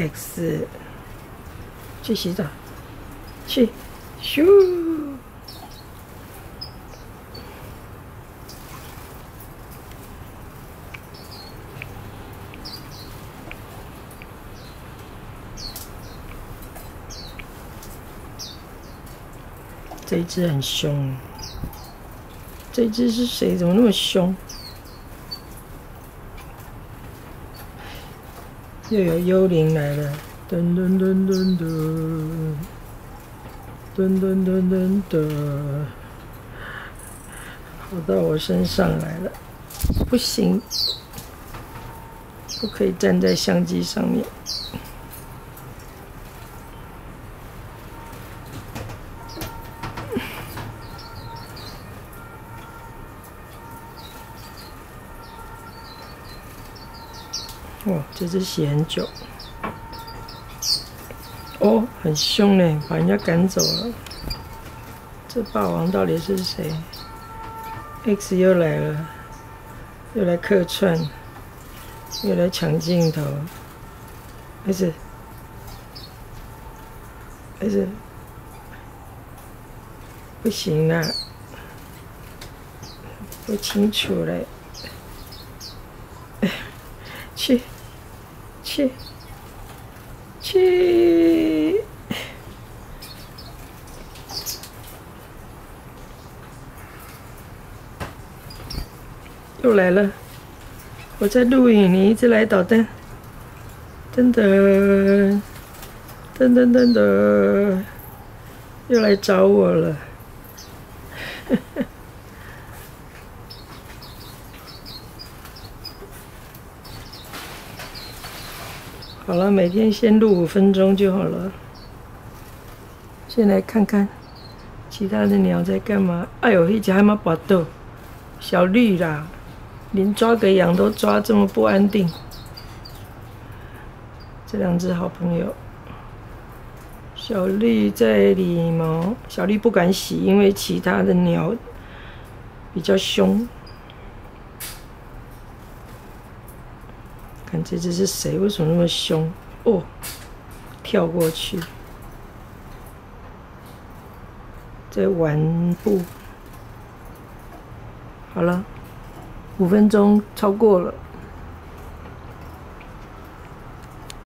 X，去洗澡，去，咻！这一只很凶，这一只是谁？怎么那么凶？又有幽灵来了，噔噔噔噔噔，噔噔噔噔噔，跑到我身上来了，不行，不可以站在相机上面。哇，这只洗很久，哦，很凶呢，把人家赶走了。这霸王到底是谁？X 又来了，又来客串，又来抢镜头。X，X，不行啦，不清楚嘞。去，去，去！又来了，我在录影，你一直来捣蛋，噔噔，噔噔噔噔，又来找我了。好了，每天先录五分钟就好了。先来看看其他的鸟在干嘛。哎呦，一只还没拔豆，小绿啦，连抓个羊都抓这么不安定。这两只好朋友，小绿在理毛，小绿不敢洗，因为其他的鸟比较凶。看这只是谁？为什么那么凶？哦，跳过去，在玩布。好了，五分钟超过了。